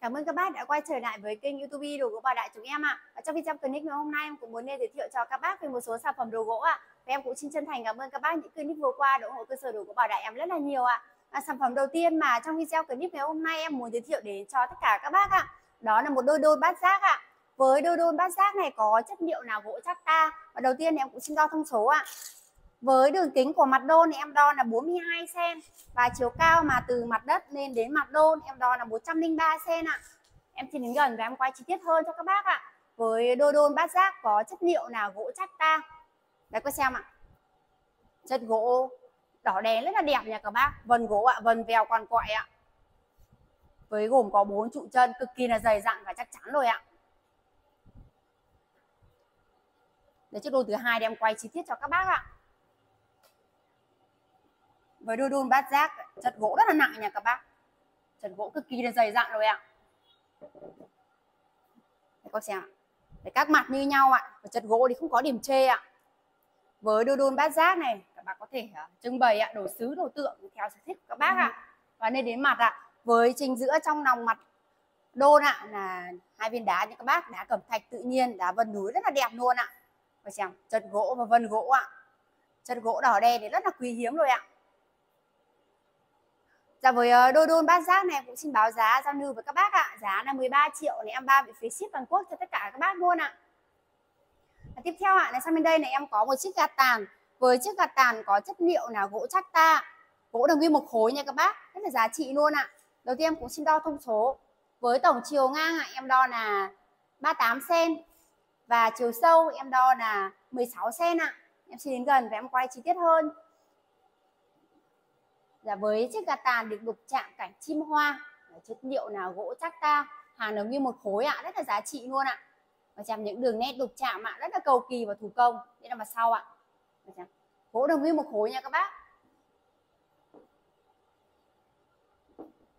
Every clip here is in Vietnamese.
Cảm ơn các bác đã quay trở lại với kênh YouTube đồ gỗ bảo đại chúng em ạ. À. trong video clip ngày hôm nay em cũng muốn giới thiệu cho các bác về một số sản phẩm đồ gỗ ạ. À. Và em cũng xin chân thành cảm ơn các bác những clip vừa qua đã ủng hộ cơ sở đồ gỗ bảo đại em rất là nhiều ạ. À. À, sản phẩm đầu tiên mà trong video clip ngày hôm nay em muốn giới thiệu đến cho tất cả các bác ạ. À. Đó là một đôi đôn bát giác ạ. À. Với đôi đôn bát giác này có chất liệu nào gỗ chắc ta. Và đầu tiên em cũng xin đo thông số ạ. À. Với đường kính của mặt đôn thì em đo là 42 cm và chiều cao mà từ mặt đất lên đến mặt đôn em đo là 103 cm ạ. Em xin đến gần và em quay chi tiết hơn cho các bác ạ. Với đôi đôn bát giác có chất liệu là gỗ chắc ta. Đấy các xem ạ. Chất gỗ đỏ đen rất là đẹp nha các bác. Vân gỗ ạ, vân vèo còn quại ạ. Với gồm có bốn trụ chân cực kỳ là dày dặn và chắc chắn rồi ạ. Để chiếc đôi thứ hai đem em quay chi tiết cho các bác ạ với đôi đôn bát giác chất gỗ rất là nặng nha các bác. Chất gỗ cực kỳ là dày dặn rồi ạ. Để các xem ạ. Các mặt như nhau ạ. Và chất gỗ thì không có điểm chê ạ. Với đôi đôn bát giác này các bác có thể uh, trưng bày ạ đồ sứ đồ tượng theo sở thích của các bác ạ. Và nên đến mặt ạ. Với trình giữa trong lòng mặt đôn ạ là hai viên đá như các bác đá cẩm thạch tự nhiên đá vân núi rất là đẹp luôn ạ. Và xem chất gỗ và vân gỗ ạ. Chất gỗ đỏ đen thì rất là quý hiếm rồi ạ. Dạ với ờ, đôi đôn bát giác này cũng xin báo giá giao lưu với các bác ạ. Giá là 13 triệu này em ba bị phí ship toàn quốc cho tất cả các bác luôn ạ. Và tiếp theo ạ, này sang bên đây này em có một chiếc gạt tàn. Với chiếc gạt tàn có chất liệu là gỗ chắc ta. Gỗ đồng nguyên một khối nha các bác, rất là giá trị luôn ạ. Đầu tiên em cũng xin đo thông số. Với tổng chiều ngang ạ, em đo là 38 cm và chiều sâu em đo là 16 cm ạ. Em xin đến gần và em quay chi tiết hơn là với chiếc gà tàn được đục chạm cảnh chim hoa chất liệu nào gỗ chắc ta hàng nó như một khối ạ à, rất là giá trị luôn ạ à. và xem những đường nét đục chạm ạ à, rất là cầu kỳ và thủ công đây là mặt sau ạ à. gỗ đồng nguyên một khối nha các bác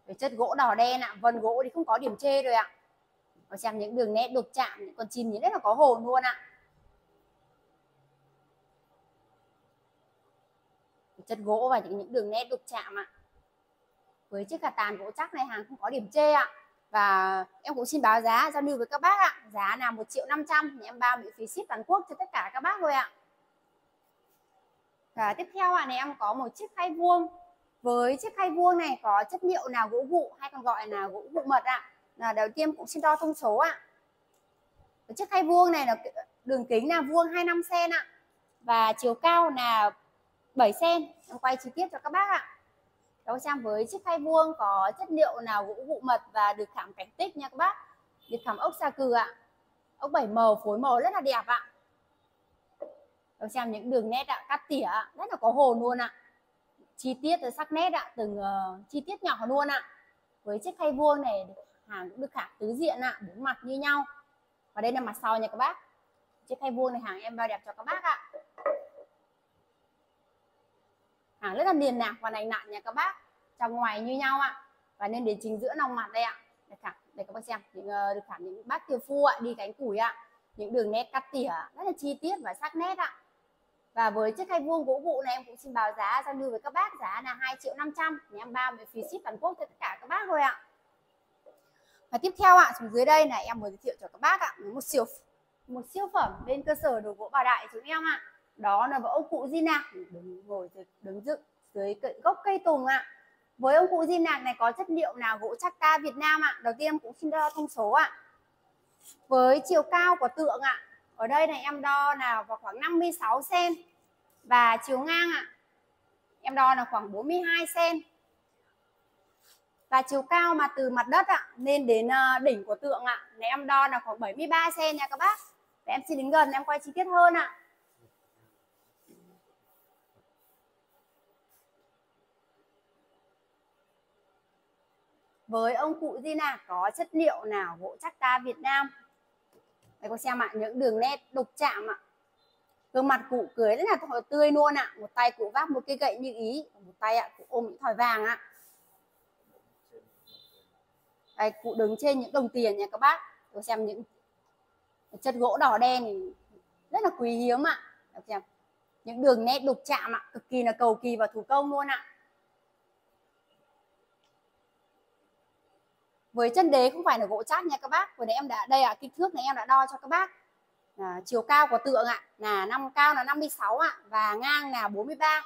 Về chất gỗ đỏ đen ạ à. vân gỗ thì không có điểm chê rồi ạ à. và xem những đường nét đục chạm những con chim nhìn rất là có hồn luôn ạ à. Chất gỗ và những, những đường nét đục chạm ạ. Với chiếc cà tàn gỗ chắc này hàng không có điểm chê ạ. Và em cũng xin báo giá giao lưu với các bác ạ. Giá là một triệu năm trăm em bao miễn phí ship toàn quốc cho tất cả các bác rồi ạ. Và tiếp theo ạ này em có một chiếc khay vuông. Với chiếc khay vuông này có chất liệu là gỗ vụ hay còn gọi là gỗ vụ mật ạ? Là đầu tiên cũng xin đo thông số ạ. Chiếc khay vuông này là đường kính là vuông 25 cm ạ. Và chiều cao là 7 sen. Em quay chi tiết cho các bác ạ. Đấu trang với chiếc khay vuông có chất liệu nào gỗ vụ mật và được khảm cảnh tích nha các bác. Được khảm ốc sa cừ ạ. Ốc bảy màu phối màu rất là đẹp ạ. Đấu xem những đường nét ạ cắt tỉa rất là có hồn luôn ạ. Chi tiết và sắc nét ạ từng uh, chi tiết nhỏ luôn ạ. Với chiếc khay vuông này hàng cũng được khảm tứ diện ạ bốn mặt như nhau. Và đây là mặt sau nha các bác. Chiếc khay vuông này hàng em bao đẹp cho các bác ạ. Hàng rất là liền nạc và lành nặng nha các bác. Trong ngoài như nhau ạ. Và nên đến chính giữa lòng mặt đây ạ. Để khảm để các bác xem. Những uh, được khảm những bác tiêu phu ạ đi cánh củi ạ. Những đường nét cắt tỉa rất là chi tiết và sắc nét ạ. Và với chiếc khay vuông gỗ vụ này em cũng xin báo giá giao lưu với các bác. Giá là 2 triệu 500 thì em bao về phí ship toàn quốc cho tất cả các bác thôi ạ. Và tiếp theo ạ xuống dưới đây này em muốn giới thiệu cho các bác ạ. Một siêu một siêu phẩm bên cơ sở đồ gỗ bảo đại chúng em ạ đó là ông cụ di nạc đứng ngồi đứng dựng dưới gốc cây tùng ạ. Với ông cụ di nạc này có chất liệu nào gỗ chắc ta Việt Nam ạ? Đầu tiên em cũng xin đo thông số ạ. Với chiều cao của tượng ạ, ở đây này em đo là vào khoảng 56 cm và chiều ngang ạ, em đo là khoảng 42 cm và chiều cao mà từ mặt đất ạ, lên đến ờ, đỉnh của tượng ạ, này em đo là khoảng 73 cm nha các bác. Để em xin đến gần, em quay chi tiết hơn ạ. Với ông cụ gì nào có chất liệu nào gỗ chắc ta Việt Nam? Đây có xem ạ, những đường nét đục chạm ạ. Gương mặt cụ cười rất là tươi luôn ạ. Một tay cụ vác một cây gậy như ý, một tay ạ, cụ ôm những thỏi vàng ạ. Đây, cụ đứng trên những đồng tiền nha các bác. Tôi xem những chất gỗ đỏ đen rất là quý hiếm ạ. Xem. Những đường nét đục chạm ạ, cực kỳ là cầu kỳ và thủ công luôn ạ. Với chân đế không phải là gỗ chắc nha các bác. Vừa nãy em đã đây là kích thước này em đã đo cho các bác. À, chiều cao của tượng ạ là năm cao là 56 ạ và ngang là 43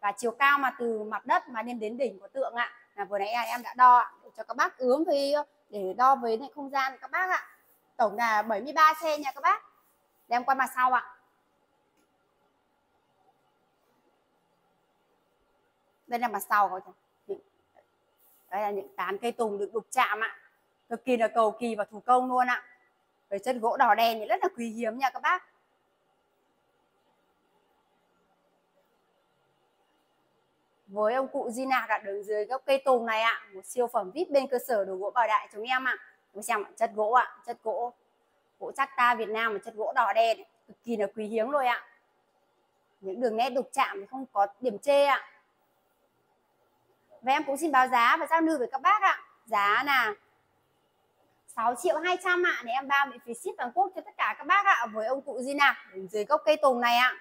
và chiều cao mà từ mặt đất mà lên đến đỉnh của tượng ạ là vừa nãy à, em đã đo để cho các bác ướm với để đo với này không gian các bác ạ. Tổng là 73 xe nha các bác. Đem qua mặt sau ạ. Đây là mặt sau của đây là những tán cây tùng được đục chạm ạ. Cực kỳ là cầu kỳ và thủ công luôn ạ. Với chất gỗ đỏ đen thì rất là quý hiếm nha các bác. Với ông cụ Di Nạc ạ, đứng dưới gốc cây tùng này ạ, một siêu phẩm vip bên cơ sở đồ gỗ bảo đại chúng em ạ. Mình xem chất gỗ ạ, chất gỗ gỗ chắc ta Việt Nam mà chất gỗ đỏ đen, cực kỳ là quý hiếm rồi ạ. Những đường nét đục chạm thì không có điểm chê ạ và em cũng xin báo giá và giao lưu với các bác ạ. Giá là 6 triệu 200 ạ, để em bao miễn phí ship toàn quốc cho tất cả các bác ạ, với ông cụ Di nào dưới gốc cây tùng này ạ.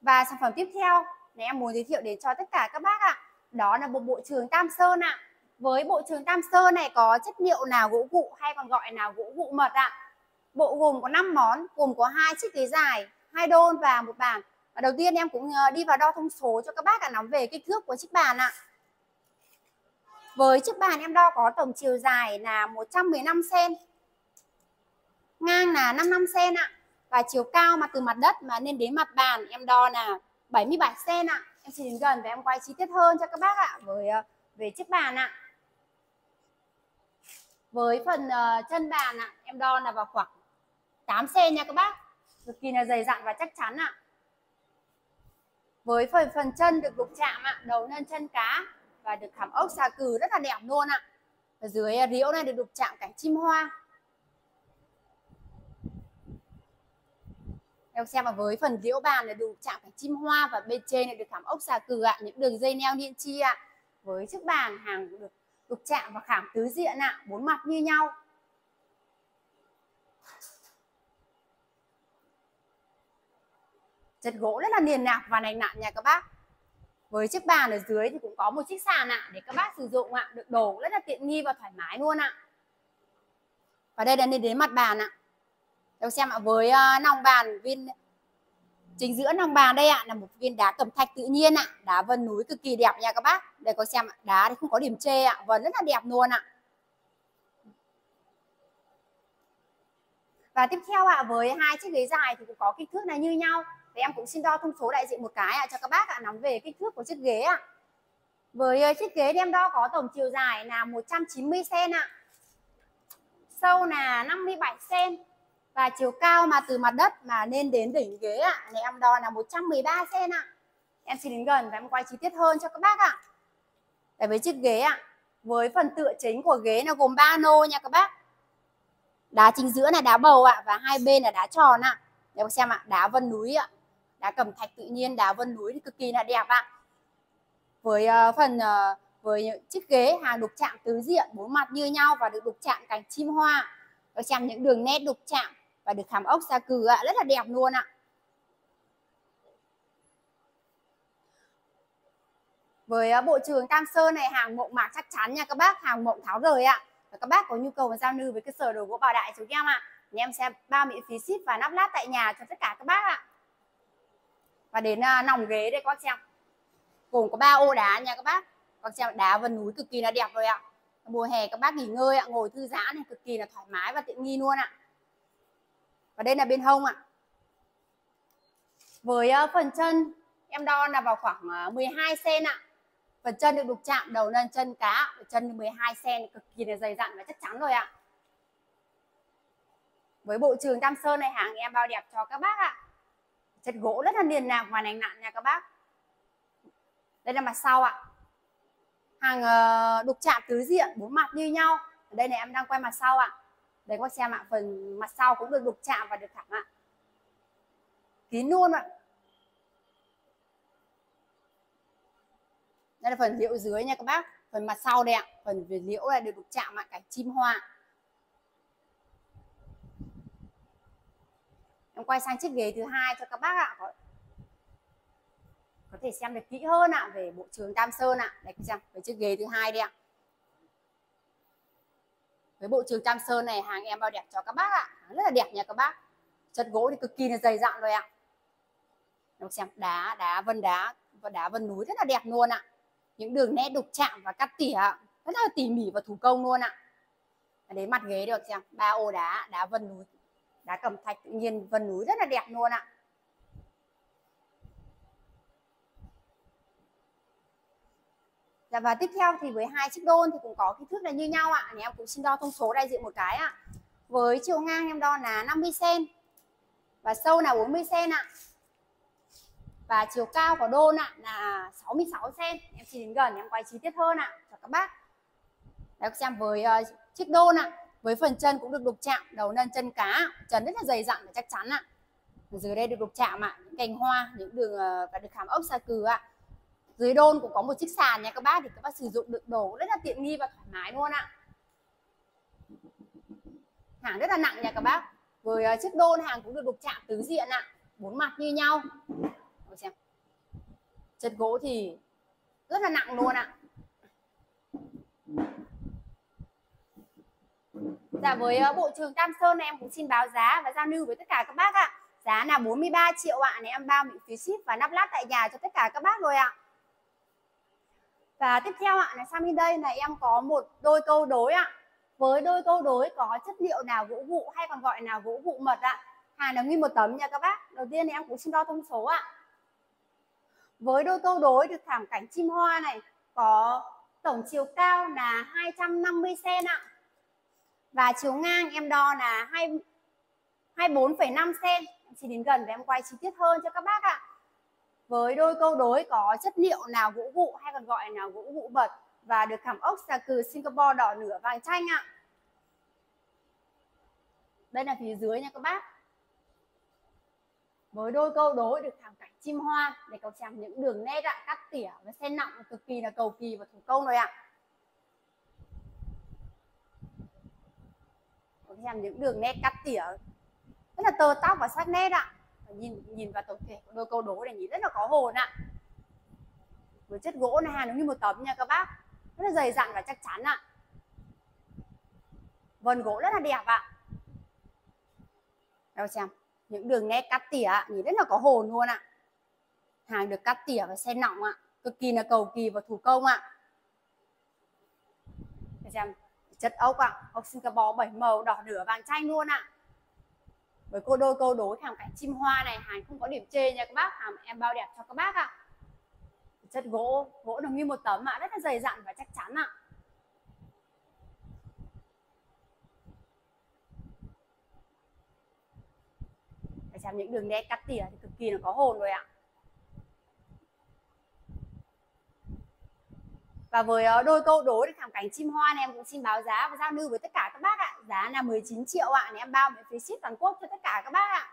Và sản phẩm tiếp theo này em muốn giới thiệu đến cho tất cả các bác ạ, đó là bộ bộ trường Tam Sơn ạ. Với bộ trường Tam Sơn này có chất liệu nào gỗ cụ hay còn gọi là gỗ cụ mật ạ? Bộ gồm có 5 món, gồm có hai chiếc ghế dài, hai đôn và một bàn. Và đầu tiên em cũng ờ, đi vào đo thông số cho các bác ạ, nắm về kích thước của chiếc bàn ạ với chiếc bàn em đo có tổng chiều dài là 115 cm ngang là 55 cm ạ. Và chiều cao mà từ mặt đất mà lên đến mặt bàn em đo là 77 cm ạ. Em xin đến gần và em quay chi tiết hơn cho các bác ạ với ờ, về chiếc bàn ạ. Với phần uh, chân bàn ạ em đo là vào khoảng 8 cm nha các bác. Cực kỳ là dày dặn và chắc chắn ạ. Với phần phần chân được đục chạm ạ đầu lên chân cá và được khảm ốc xà cừ rất là đẹp luôn ạ. Ở dưới à, riễu này được đục chạm cảnh chim hoa. Em xem mà với phần liễu bàn là đục chạm cảnh chim hoa và bên trên này được khảm ốc xà cừ ạ những đường dây neo điện chi ạ. Với chiếc bàn hàng được đục chạm và khảm tứ diện ạ bốn mặt như nhau. Chất gỗ rất là liền nạc và lành lặn nha các bác với chiếc bàn ở dưới thì cũng có một chiếc sàn ạ để các bác sử dụng ạ được đổ rất là tiện nghi và thoải mái luôn ạ. Và đây là lên đến mặt bàn ạ. Đâu xem ạ với uh, nòng bàn viên chính giữa nòng bàn đây ạ là một viên đá cẩm thạch tự nhiên ạ đá vân núi cực kỳ đẹp nha các bác. Đây có xem ạ đá thì không có điểm chê ạ vân rất là đẹp luôn ạ. Và tiếp theo ạ với hai chiếc ghế dài thì cũng có kích thước này như nhau thì em cũng xin đo thông số đại diện một cái ạ, cho các bác ạ nắm về kích thước của chiếc ghế ạ. Với ờ, chiếc ghế thì em đo có tổng chiều dài là 190 cm ạ. Sâu là 57 cm và chiều cao mà từ mặt đất mà lên đến đỉnh ghế ạ thì em đo là 113 cm ạ. Em xin đến gần và em quay chi tiết hơn cho các bác ạ. Để với chiếc ghế ạ, với phần tựa chính của ghế là gồm ba nô nha các bác. Đá chính giữa là đá bầu ạ và hai bên là đá tròn ạ. Để xem ạ, đá vân núi ạ đá cẩm thạch tự nhiên đá vân núi thì cực kỳ là đẹp ạ. Với uh, phần uh, với chiếc ghế hàng đục chạm tứ diện bốn mặt như nhau và được đục chạm cành chim hoa. Và xem những đường nét đục chạm và được khảm ốc xa cừ ạ rất là đẹp luôn ạ. Với uh, bộ trường Tam Sơn này hàng mộng mạc chắc chắn nha các bác hàng mộng tháo rời ạ. Và các bác có nhu cầu giao lưu với cơ sở đồ gỗ bảo đại chúng em ạ nhà em sẽ bao miễn phí ship và nắp lát tại nhà cho tất cả các bác ạ và đến uh, nòng ghế đây các bác xem. Gồm có ba ô đá nha các bác. Các bác xem đá vân núi cực kỳ là đẹp rồi ạ. Mùa hè các bác nghỉ ngơi ạ ngồi thư giãn này cực kỳ là thoải mái và tiện nghi luôn ạ. Và đây là bên hông ạ. Với uh, phần chân em đo là vào khoảng uh, 12 cm ạ. Phần chân được đục chạm đầu lên chân cá chân 12 cm cực kỳ là dày dặn và chắc chắn rồi ạ. Với bộ trường Tam Sơn này hàng em bao đẹp cho các bác ạ chất gỗ rất là liền lạc và lành nặng nha các bác. Đây là mặt sau ạ. Hàng ờ, đục chạm tứ diện, bốn mặt như nhau. Ở đây này em đang quay mặt sau ạ. Đây các bác xem ạ, phần mặt sau cũng được đục chạm và được thẳng ạ. Kín luôn ạ. Đây là phần liễu dưới nha các bác. Phần mặt sau đây ạ, phần về liễu là được đục chạm ạ cả chim hoa. Em quay sang chiếc ghế thứ hai cho các bác ạ. Có, có thể xem được kỹ hơn ạ về bộ trường Tam Sơn ạ. Đây xem về chiếc ghế thứ hai đi ạ. Với bộ trường Tam Sơn này hàng em bao đẹp cho các bác ạ. Rất là đẹp nha các bác. Chất gỗ thì cực kỳ là dày dặn rồi ạ. Đâu xem đá đá vân đá và đá vân núi rất là đẹp luôn ạ. Những đường nét đục chạm và cắt tỉa rất là tỉ mỉ và thủ công luôn ạ. Đến mặt ghế được xem. Ba ô đá đá vân núi đá cẩm thạch tự nhiên vân núi rất là đẹp luôn ạ Dạ và tiếp theo thì với hai chiếc đôn thì cũng có kích thước là như nhau ạ. Thì em cũng xin đo thông số đại diện một cái ạ. Với chiều ngang em đo là 50 cm và sâu là 40 cm ạ. Và chiều cao của đôn ạ là 66 cm. Em xin đến gần em quay chi tiết hơn ạ cho các bác. Đấy, xem với uh, chiếc đôn ạ. Với phần chân cũng được đục chạm, đầu nâng chân cá, chân rất là dày dặn và chắc chắn ạ. Dưới đây được đục chạm ạ, những cành hoa, những đường ờ, và được khảm ốc xa cừ ạ. Dưới đôn cũng có một chiếc sàn nha các bác thì các bác sử dụng được đồ rất là tiện nghi và thoải mái luôn ạ. Hàng rất là nặng nha các bác. Với ờ, chiếc đôn hàng cũng được đục chạm tứ diện ạ bốn mặt như nhau. Để xem. Chất gỗ thì rất là nặng luôn ạ. Dạ với ờ, bộ trường Tam Sơn này em cũng xin báo giá và giao lưu với tất cả các bác ạ. Giá là 43 triệu ạ. Này em bao miễn phí ship và lắp lát tại nhà cho tất cả các bác rồi ạ. Và tiếp theo ạ, là sang bên đây này em có một đôi câu đối ạ. Với đôi câu đối có chất liệu nào gỗ vụ hay còn gọi là gỗ vụ mật ạ? Hàng là nguyên một tấm nha các bác. Đầu tiên thì em cũng xin đo thông số ạ. Với đôi câu đối được thảm cảnh chim hoa này, có tổng chiều cao là 250 cm ạ và chiều ngang em đo là 2 24,5 cm em chỉ đến gần và em quay chi tiết hơn cho các bác ạ với đôi câu đối có chất liệu nào gỗ vụ hay còn gọi là gỗ vụ bật và được khảm ốc xà cừ Singapore đỏ nửa vàng chanh ạ. Đây là phía dưới nha các bác. Với đôi câu đối được thảm cảnh chim hoa để cầu chạm những đường nét ạ, cắt tỉa và sen nọng cực kỳ là cầu kỳ và thủ công rồi ạ. Cầu xem những đường nét cắt tỉa. Rất là tơ tóc và sắc nét ạ. Nhìn nhìn vào tổng thể của đôi câu đố này nhìn rất là có hồn ạ. Với chất gỗ này hàng đúng như một tấm nha các bác. Rất là dày dặn và chắc chắn ạ. Vân gỗ rất là đẹp ạ. Đâu xem, những đường nét cắt tỉa nhìn rất là có hồn luôn ạ. Hàng được cắt tỉa và xen nọng ạ. Cực kỳ là cầu kỳ và thủ công ạ. À. xem chất ốc ạ. Ốc Singapore bảy màu, đỏ nửa, vàng chanh luôn ạ. Với cô đôi câu đối thảm cảnh chim hoa này hàng không có điểm chê nha các bác. Hàng em bao đẹp cho các bác ạ. Chất gỗ gỗ nó như một tấm ạ, rất là dày dặn và chắc chắn ạ. Để xem những đường nét cắt tỉa thì cực kỳ là có hồn rồi ạ. Và với ờ, đôi câu đối để thảm cảnh chim hoa này em cũng xin báo giá và giao lưu với tất cả các bác ạ. Giá là 19 triệu ạ. Này em bao miễn phí ship toàn quốc cho tất cả các bác ạ.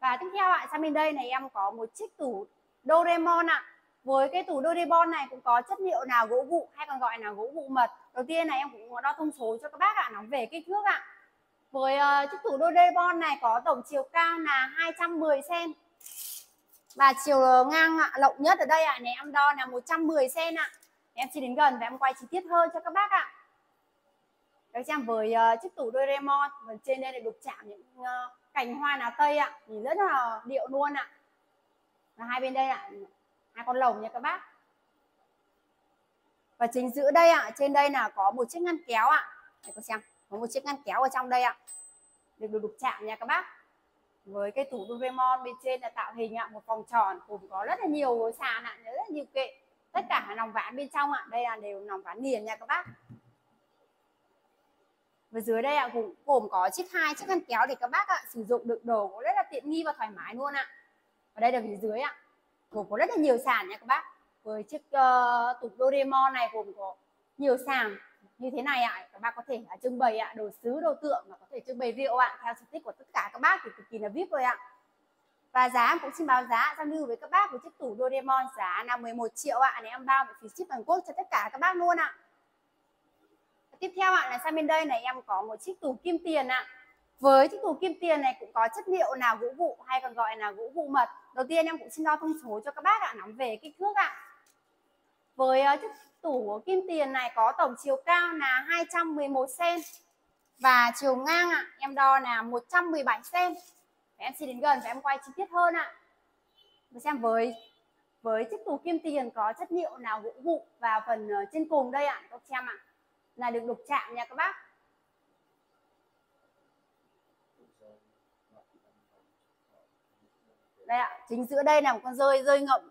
Và tiếp theo ạ, sang bên đây này em có một chiếc tủ Doraemon ạ. Với cái tủ Doraemon này cũng có chất liệu là gỗ vụ hay còn gọi là gỗ vụ mật. Đầu tiên này em cũng đo thông số cho các bác ạ, nó về kích thước ạ. Với uh, chiếc tủ Doraemon này có tổng chiều cao là 210 cm. Và chiều ngang ạ, lộng nhất ở đây ạ, này em đo là 110 cm ạ em sẽ đến gần và em quay chi tiết hơn cho các bác ạ. Các xem với uh, chiếc tủ Doraemon và trên đây là đục chạm những uh, cành hoa lá tây ạ nhìn rất là điệu luôn ạ. Và hai bên đây ạ hai con lồng nha các bác. Và chính giữa đây ạ trên đây là có một chiếc ngăn kéo ạ. Để có xem có một chiếc ngăn kéo ở trong đây ạ. Được được đục chạm nha các bác. Với cái tủ Doraemon bên trên là tạo hình ạ một vòng tròn cùng có rất là nhiều sàn ạ rất là nhiều kệ tất cả nòng ván bên trong ạ. Đây là đều nòng ván liền nha các bác. Và dưới đây ạ cũng gồm có chiếc hai chiếc khăn kéo để các bác ạ sử dụng được đồ cũng rất là tiện nghi và thoải mái luôn ạ. Và đây là phía dưới ạ. Gồm có rất là nhiều sàn nha các bác. Với chiếc uh, tủ Doraemon này gồm có nhiều sàn như thế này ạ. Các bác có thể à, trưng bày ạ đồ sứ đồ tượng và có thể trưng bày rượu ạ theo sở thích của tất cả các bác thì cực kỳ là vip rồi ạ và giá cũng xin báo giá giao lưu với các bác với chiếc tủ Doraemon giá là 11 triệu ạ. Này em bao phí ship toàn quốc cho tất cả các bác luôn ạ. Tiếp theo ạ là sang bên đây này em có một chiếc tủ kim tiền ạ. Với chiếc tủ kim tiền này cũng có chất liệu là gỗ vụ hay còn gọi là gỗ vụ mật? Đầu tiên em cũng xin đo thông số cho các bác ạ nắm về kích thước ạ. Với uh, chiếc tủ kim tiền này có tổng chiều cao là 211 cm và chiều ngang ạ em đo là 117 cm em xin đến gần và em quay chi tiết hơn ạ. Và xem với với chiếc tủ kim tiền có chất liệu nào gỗ vụ và phần ờ, trên cùng đây ạ, các xem ạ. Là được đục chạm nha các bác. Đây ạ, chính giữa đây là một con rơi rơi ngậm.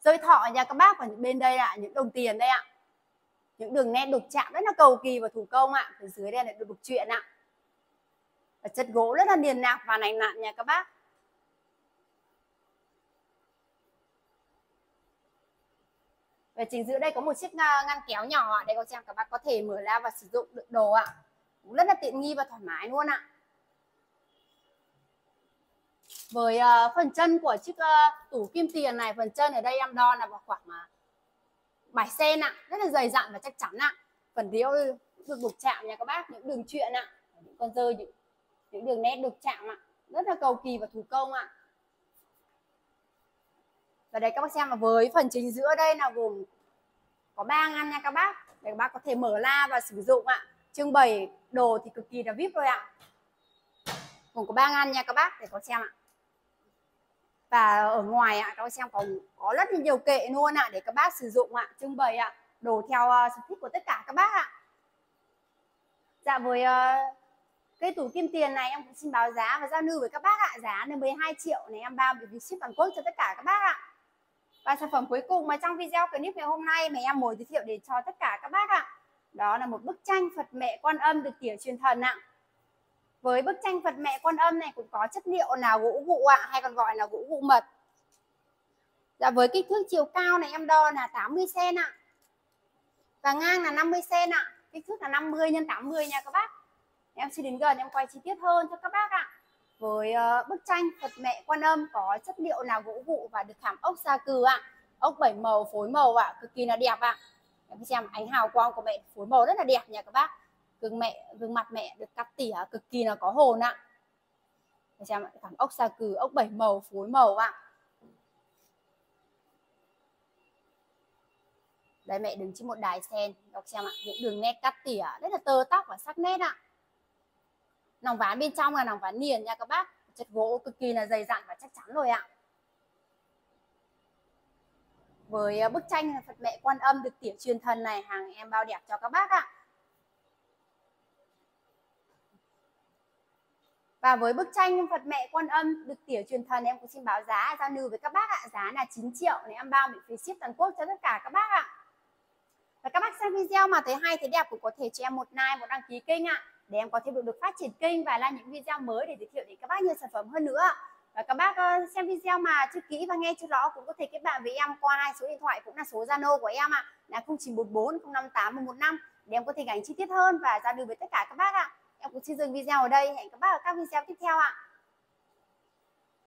Rơi thọ nha các bác và bên đây là những đồng tiền đây ạ. Những đường nét đục chạm rất là cầu kỳ và thủ công ạ. Phía dưới đây là được đục chuyện ạ. à chất gỗ rất là liền nạc và lành lặn nha các bác Về chính giữa đây có một chiếc à, ngăn kéo nhỏ ạ. Đây cô xem các bác có thể mở ra và sử dụng được đồ ạ. Cũng rất là tiện nghi và thoải mái luôn ạ. Với uh, phần chân của chiếc uh, tủ kim tiền này, phần chân ở đây em đo là vào khoảng uh, 7 cm ạ, rất là dày dặn và chắc chắn ạ. Phần điếu được buộc chạm nha các bác, những đường chuyện ạ, những con rơi những, những đường nét được chạm ạ, rất là cầu kỳ và thủ công ạ. Và đây các bác xem là với phần chính giữa đây là gồm có ba ngăn nha các bác. Để các bác có thể mở la và sử dụng ạ. Trưng bày đồ thì cực kỳ là vip rồi ạ. Gồm có ba ngăn nha các bác để có xem ạ. Và ở ngoài ạ các bác xem còn có rất là nhiều kệ luôn ạ để các bác sử dụng ạ trưng bày ạ. Đồ theo uh, sở thích của tất cả các bác ạ. Dạ với uh, cây tủ kim tiền này em cũng xin báo giá và giao lưu với các bác ạ. Giá là 12 triệu này, em bao vì ship toàn quốc cho tất cả các bác ạ. Và sản phẩm cuối cùng mà trong video clip ngày hôm nay mà em muốn giới thiệu để cho tất cả các bác ạ, đó là một bức tranh Phật mẹ quan âm được tỉa truyền thần ạ. Với bức tranh Phật mẹ quan âm này cũng có chất liệu là gỗ vụ ạ, hay còn gọi là gỗ vụ mật. Dạ với kích thước chiều cao này em đo là 80 cm ạ. Và ngang là 50 cm ạ. Kích thước là 50 x 80 nha các bác em xin đến gần em quay chi tiết hơn cho các bác ạ với uh, bức tranh Phật mẹ Quan Âm có chất liệu là gỗ vụ và được thảm ốc sa cừ ạ. Ốc bảy màu phối màu ạ, cực kỳ là đẹp ạ. Em xem ánh hào quang của mẹ phối màu rất là đẹp nha các bác. Gương mẹ, gương mặt mẹ được cắt tỉa cực kỳ là có hồn ạ. Em xem thảm ốc sa cừ, ốc bảy màu phối màu ạ. Đây mẹ đứng trên một đài sen, đọc xem ạ, những đường nét cắt tỉa rất là tơ tóc và sắc nét ạ nòng ván bên trong là nòng ván liền nha các bác. Chất gỗ cực kỳ là dày dặn và chắc chắn rồi ạ. Với ờ, bức tranh Phật mẹ quan âm được tỉa truyền thần này hàng em bao đẹp cho các bác ạ. Và với bức tranh Phật mẹ quan âm được tỉa truyền thần em cũng xin báo giá giao lưu với các bác ạ. Giá là 9 triệu này em bao miễn phí ship toàn quốc cho tất cả các bác ạ. Và các bác xem video mà thấy hay thấy đẹp cũng có thể cho em một like, một đăng ký kênh ạ để em có thêm được, được phát triển kênh và ra những video mới để giới thiệu đến các bác nhiều sản phẩm hơn nữa. Và các bác ờ, xem video mà chưa kỹ và nghe chưa rõ cũng có thể kết bạn với em qua hai số điện thoại cũng là số Zalo của em ạ là 0944 058 115 để em có thể gánh chi tiết hơn và giao lưu với tất cả các bác ạ. Em cũng xin dừng video ở đây. Hẹn các bác ở các video tiếp theo ạ.